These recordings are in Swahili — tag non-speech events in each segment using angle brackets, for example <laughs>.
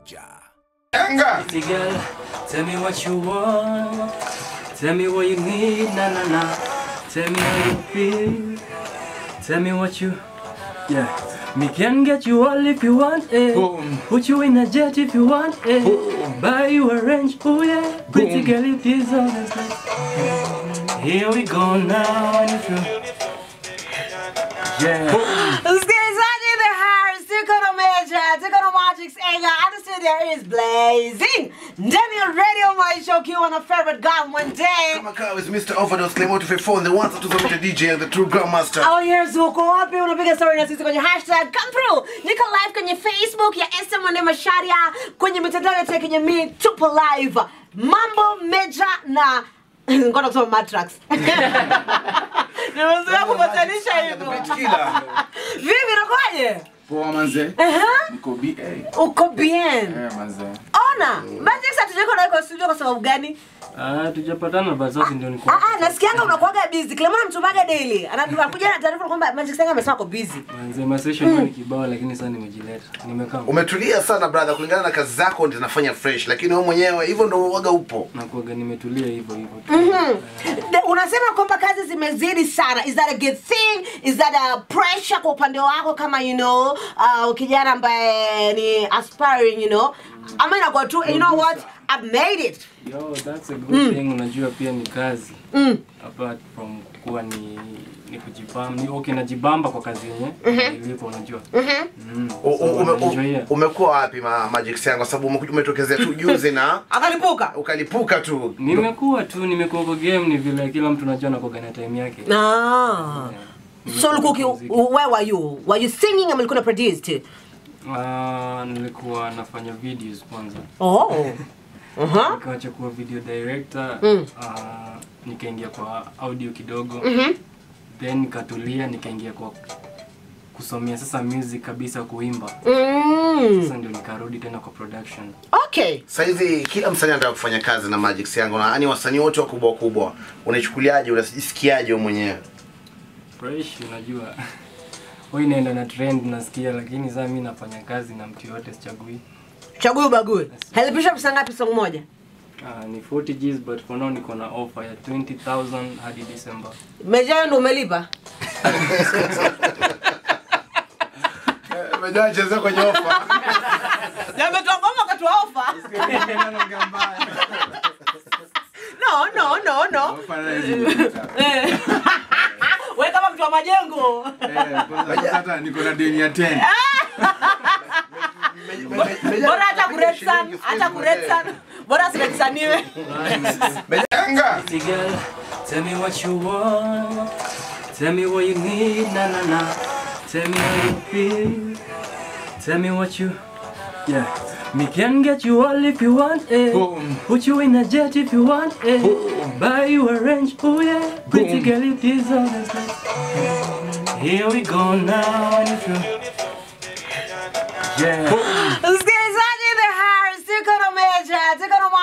moja. Yanga. Pretty girl, tell me what you want. Tell me what you need, na na na. Tell me how you feel. Tell me what you, yeah. Me can get you all if you want it. Boom. Put you in a jet if you want it. Boom. Buy you a range, oh yeah. Pretty girl, it is this all is like. Here we go now, and if you, yeah. Msikilizaji the house, Meja, tuko na and Ega, and the studio is blazing. Ndani ya radio maisha ukiwa na favorite girl one day. Kama kawa is Mr. Overdose Claim 254 the one to the DJ and the true grandmaster. Oh yes, uko wapi? Unapiga story na sisi kwenye hashtag come through. Niko live kwenye Facebook ya Esther Mwende Masharia, kwenye mitandao yote ya kijamii tupo live. Mambo Meja na ngoja kusema Matrax. Nimezoea kupatanisha hivyo. Vipi nakwaje? Poa manze. Aha. Niko BA. Uko bien. Eh manze. Ona, Magix hatujako na kwa studio kwa sababu gani? Ah, tujapatana basi sasa ndio niko. Ah ah, nasikianga unakuwaga busy. Kila mara mtumaga daily. Anakuja na taarifa kwamba Manze sasa amesema uko busy. Manze, ma session mm. ni kibao lakini sasa nimejileta. Nimekaa. Umetulia sana brother kulingana na kazi zako ndio zinafanya fresh lakini wewe mwenyewe hivyo ndio waga upo. Nakuaga nimetulia hivyo hivyo. mm unasema kwamba kazi zimezidi sana is that a good thing is that a pressure kwa upande wako kama you know uh, kijana ambaye ni aspiring you know ama inakuwa tu you know what I've made it Yo, that's a good mm. thing. Unajua pia ni kazi. mm. Apart from kuwa ni ni kujibamba. Ni okay najibamba kwa kazi yenye ilipo unajua. Mm. U- So, u- ume- Umekuwa wapi ma Magic yangu kwa sababu umetokezea tu juzi na <laughs> akalipuka ukalipuka tu. Nimekuwa tu nimekuwa kwa game ni vile kila mtu anajua anakuwa na time yake. ah. Yeah. So ulikuwa where were you were you singing ama ulikuwa produce too Ah, nilikuwa nafanya videos kwanza. oh <laughs> uh-huh. Nikaacha kuwa video director. Mm. Uh, nikaingia kwa audio kidogo. Mhm. Then nikatulia nikaingia kwa kusomea sasa music kabisa kuimba. mm. Sasa ndio nikarudi tena kwa production. okay Sasa hivi kila msanii anataka kufanya kazi na Magic Siango na yani wasanii wote wakubwa wakubwa. Unaichukuliaje? Unajisikiaje wewe mwenyewe? Fresh unajua. <laughs> Wewe inaenda na trend nasikia lakini sasa mimi nafanya kazi na mtu yote sichagui. Chagui ubague halipisha pesa ngapi song moja Ah, ni 40 Gs but for now niko na offer ya 20,000 hadi December. mejayo ndo umelipa Mejayo cheza kwenye ofa. Yametoa ngoma kwa tu offer. <laughs> No, no, no, no. <laughs> Wewe kama mtu wa majengo. Eh, sasa niko na deni ya 10. <laughs> Bora hata kuretsan, hata kuretsan. Bora sikisaniwe. Yanga. Tell me what you want. Tell me what you need, na na na. Tell me how you feel. Tell me what you, yeah. Me can get you all if you want it. Boom. Put you in a jet if you want it. Boom. Buy you a range, oh yeah. Pretty girl, it is this all is like. Here we go now, and if you, yeah. Msikilizaji the house, tuko na Meja,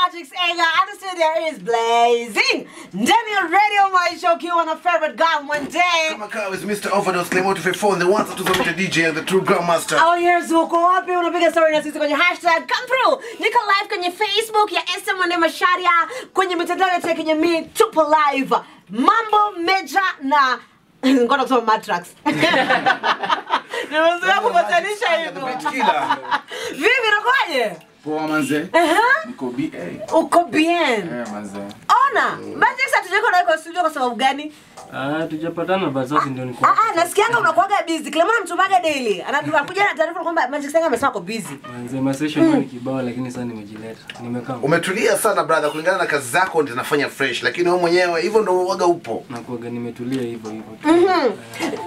I Ega, and the studio is blazing. Ndani my radio maisha ukiwa na favorite one day. Kama kawa is Mr. Overdose Claim 254 the one to the DJ and the true grandmaster. Oh yes, uko wapi? Unapiga story na sisi kwenye hashtag come through. Niko live kwenye Facebook ya Esther Mwende Masharia, kwenye mitandao yote ya kijamii tupo live. Mambo Meja na ngoja tracks. Matrax. Nimezoea kupatanisha hivyo. Vipi nakwaje? Poa manze. Aha. Niko BA. Uko bien. Eh manze. Ona, Magix hatujako na iko studio kwa sababu gani? Ah, tujapatana bazazi ndio niko. Ah ah, nasikianga unakuwaga busy. Kila mara mtumaga daily. Anakuja na taarifa kwamba Magic Sanga amesema ako busy. Manze, ma session ni kibao lakini sasa nimejileta. Nimekaa. Umetulia sana brother kulingana na kazi zako ndio zinafanya fresh lakini wewe mwenyewe hivyo ndio uoga upo. Nakuaga nimetulia hivyo hivyo. Mhm.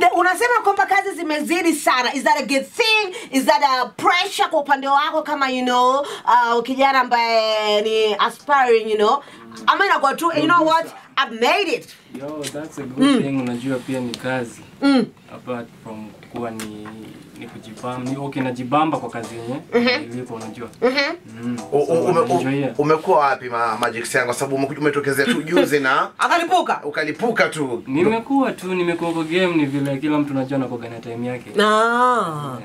The- unasema kwamba kazi zimezidi sana is that a good thing is that a pressure kwa upande wako kama you know uh, kijana ambaye ni aspiring you know ama inakuwa tu you know what I've made it Yo, that's a good mm. thing. Unajua pia ni kazi. mm. Apart from kuwa ni ni kujibamba. Ni okay najibamba kwa kazi yenye ilipo unajua. Mm. -hmm. u- So, ume- u- naenjoyia. Umekuwa wapi ma Magic kwa sababu umekuja umetokezea tu juzi na <laughs> akalipuka ukalipuka tu. Nimekuwa tu nimekuwa kwa game ni vile kila mtu anajua anakuwa na time yake. ah.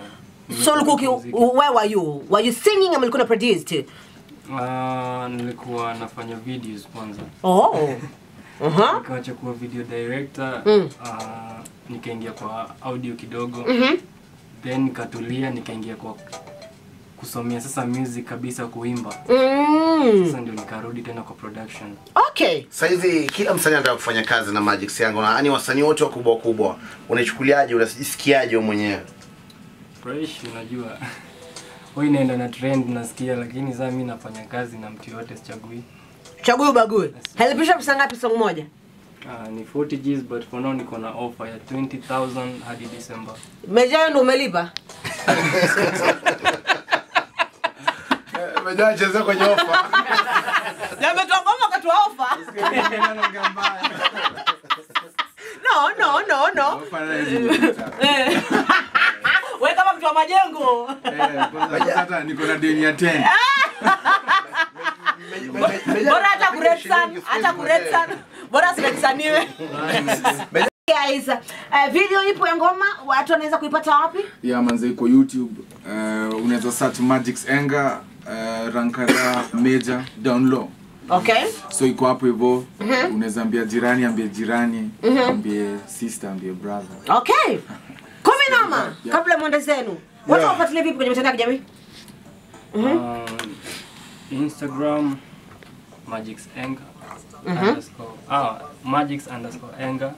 so ulikuwa uki- where were you were you singing ama ulikuwa na produced Ah, nilikuwa nafanya videos kwanza. Oh. <laughs> Uh-huh. nikawacha kuwa video director. Mm. Uh, nikaingia kwa audio kidogo. Mm -hmm. then nikatulia nikaingia kwa kusomea sasa music kabisa kuimba. Mm. sasa ndio nikarudi tena kwa production. Okay. Sasa hivi kila msanii anataka kufanya kazi na Magic Siango na yani wasanii wote wakubwa wakubwa. Unaichukuliaje unajisikiaje wewe mwenyewe? Fresh unajua <laughs> huwa inaenda na trend nasikia lakini sasa mimi nafanya kazi na mtu yote sichagui. Chagui ubague. Halipisha pesa ngapi song moja? Ah, ni 40 Gs but for now niko na offer ya 20000 hadi December. Mejayo ndo umelipa? Meja cheza kwenye ofa <laughs> ametoa ngoma katoa offer. <laughs> no no no no <laughs> Eh. we kama mtu wa majengo. Hata niko na deni ya 10. bora hata kuretsan hata kuretsan bora siretisaniwe guys <laughs> uh, video ipo ya ngoma watu wanaweza kuipata wapi? Ya manze iko youtube. Uh, unaweza search Magic's Anger uh, Rankara major down low. Okay. So iko hapo hivyo. Unaweza ambia jirani ambie jirani ambie sister ambie brother. Okay <laughs> kumi noma Yeah. kabla mwende zenu. Watu wafuatilie vipi kwenye mitandao ya kijamii? Um, Instagram magix -hmm. underscore ah magix underscore anger.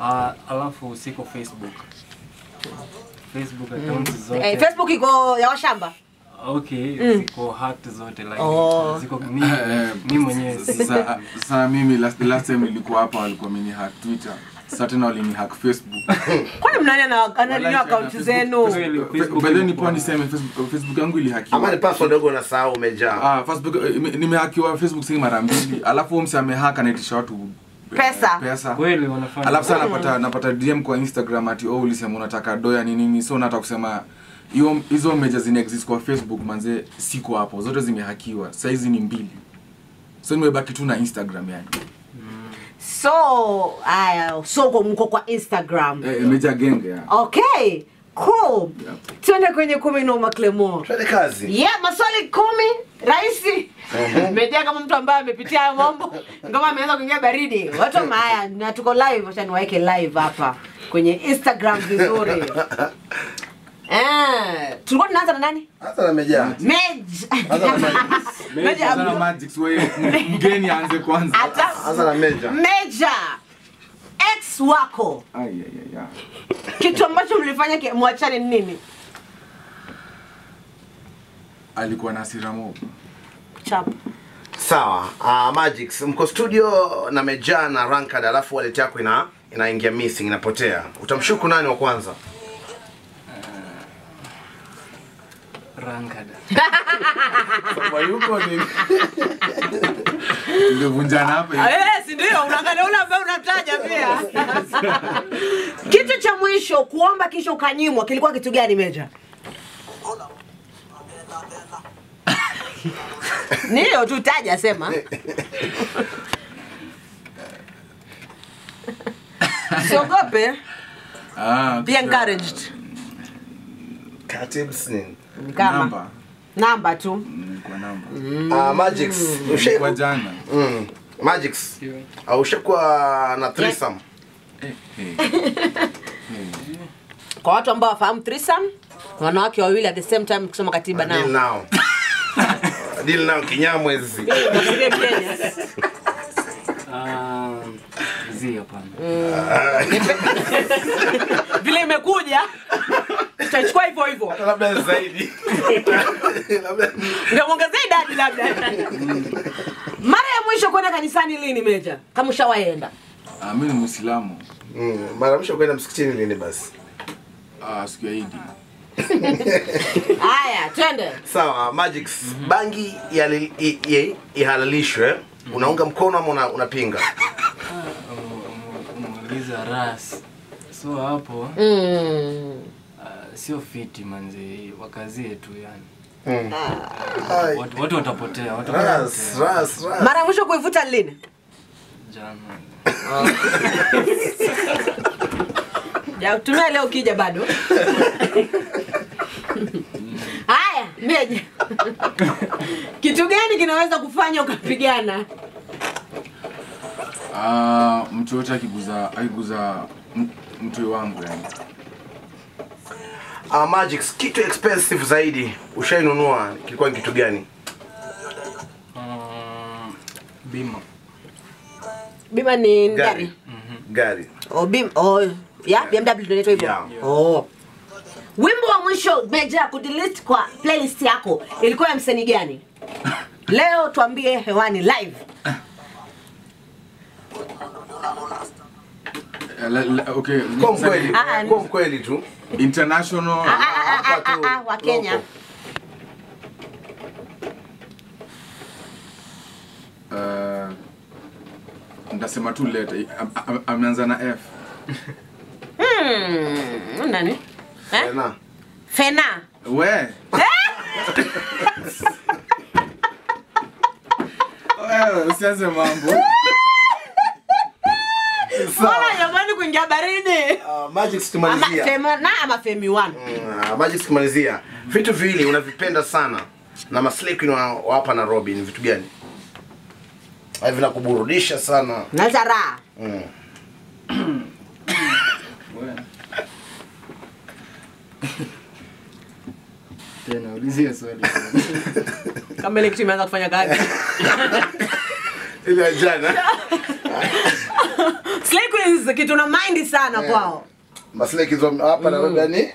Ah alafu siko Facebook. Facebook account zote. Eh, facebook iko ya washamba? Okay ziko hacked zote like Oh. ziko mimi mi mwenyewe. sasa mimi last, last time nilikuwa hapa walikuwa mini hack twitter hack facebook <laughs> kwani mnani ana- zenu the way, ni poa niseme facebook facebook yangu ama ilihakiwa ni password dogo unasahau umejaa Ah, Facebook eh, nimehakiwa Facebook singi mara mbili. Alafu huyo mse amehaka anaitisha watu eh, Pesa. Pesa. kweli wanafanya Alafu sana napata napata DM kwa Instagram ati oh ulisema unataka doya ni nini. So nataka kusema hiyo hizo meja zina exist kwa Facebook manze siko hapo. Zote zimehakiwa. Saizi ni mbili. So nimebaki tu na Instagram yani. So aya so kwa- mko kwa instagram. Eh, meja genge Yeah. okay cool. Yeah. tuende kwenye kumi noma clemo twende kazi. Yeah maswali kumi rahisi. <laughs> Mejaa kama mtu ambaye amepitia hayo mambo ngoma ameanza kuingia baridi. Watu maya na tuko live acha niwaeke live hapa kwenye instagram vizuri <laughs> Eh, tulikuwa tunaanza na nani. Anza na Meja. Meja. Sasa na Magic wewe. Mgeni aanze kwanza. Anza na meja. Meja. Ex wako. Ai ai ai. kitu ambacho mlifanya mwachane ni nini? Alikuwa na hasira mob. chap. Sawa. Uh, Magix mko studio na meja na rankad alafu wallet yako ina inaingia missing inapotea. Utamshuku nani wa kwanza ranked yuko ni Tungevunjana hapa. Eh, si ndio? Unaangalia ule ambaye unamtaja pia. Kitu cha mwisho kuomba kisha ukanyimwa kilikuwa kitu gani meja? Niyo tu taja sema siogope. Ah, be encouraged Ni kama. Namba. namba tu. Nilikuwa namba. uh, Magix. Jana. mm. Magix. Uh, ushakuwa na threesome. Eh, eh. kwa watu ambao wafahamu threesome wanawake wawili at the same time kusoma katiba nao. nao. <laughs> Deal nao kinyamwezi. Zi hapana <laughs> vile imekuja tutachukua hivyo hivyo labda zaidi labda ngamwongezea idadi labda mara ya mwisho kwenda kanisani lini meja kama ushawaenda Ah, mimi ni Muislamu. mm. mara mwisho kwenda msikitini lini basi Ah, siku ya Idi. haya twende sawa Magix bangi yali- i- i- ihalalishwe unaunga mkono ama una- unapinga umuuliza ras so hapo mm. Sio fiti manzi wakazie tu yani. Mm. Uh, watu, watapotea watu watapotea ras, ras. mara ya mwisho kuivuta lini? Jana. <laughs> Ya tumia leo ukija bado. <laughs> Haya meja kitu gani kinaweza kufanya ukapigana? Uh, mtu yote akiguza akiguza mtu wangu yani Uh, Magix, kitu expensive zaidi ushainunua kilikuwa ni kitu gani? Mm, bima bima ni Gari. gari Gari. oh, bim, oh, ya bmw ndio inaitwa hivyo Yeah. oh. wimbo wa mwisho meja kudelete kwa playlist yako ilikuwa ya msanii gani <laughs> leo tuambie hewani live okay Kwa mkweli, Ah, ah, kwa mkweli tu. international Ah, wa Kenya. uh, ntasema tu leta am- am- ameanza na f. Hmm, nani eh? Fena. We. <laughs> Wewe, usianze mambo. <laughs> Mbona jamani kuingia baridi Uh, sikumalizia. ama tumalizia. ama femi one Uh, Magix tumalizia. Vitu viwili unavipenda sana na Maslay Queen wapa na Robin vitu gani? Hivi vinakuburudisha sana. Na raha Mm. tena ulizia swali kama ile kitu imeanza kufanya kazi <laughs> Ile jana. <laughs> Slay Queens kitu na mind sana Yeah. kwao Maslay Queen hapa hapa Nairobi ni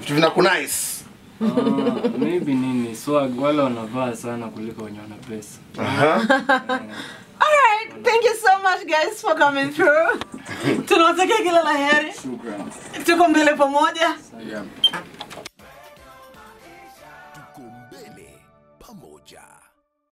vitu vinakunice. Uh, maybe nini swag wale wanavaa sana kuliko wenye wana pesa Aha. <laughs> Alright, thank you so much guys for coming through. <laughs> Tunawatakia kila la heri. Shukrani. Tuko mbele pamoja. yeah.